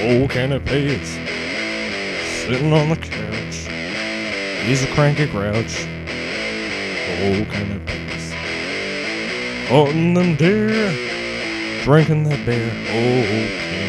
Old canapes, sitting on the couch. He's a cranky grouch. Old canapes, hunting them deer, drinking that beer. Oh,